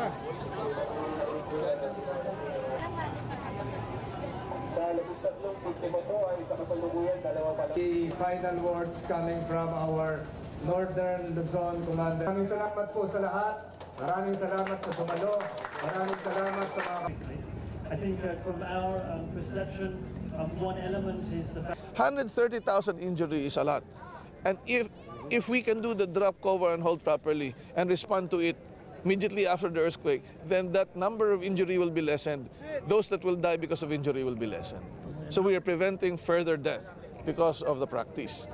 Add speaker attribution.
Speaker 1: pa.
Speaker 2: The final words coming from our Northern Luzon Commander. Maraming salamat po sa lahat. Maraming salamat sa tumalo. Maraming salamat sa mga...
Speaker 3: I think uh, from our um, perception, um, one element is the fact
Speaker 1: 130,000 injury is a lot. And if if we can do the drop cover and hold properly and respond to it immediately after the earthquake, then that number of injury will be lessened. Those that will die because of injury will be lessened. So we are preventing further death because of the practice.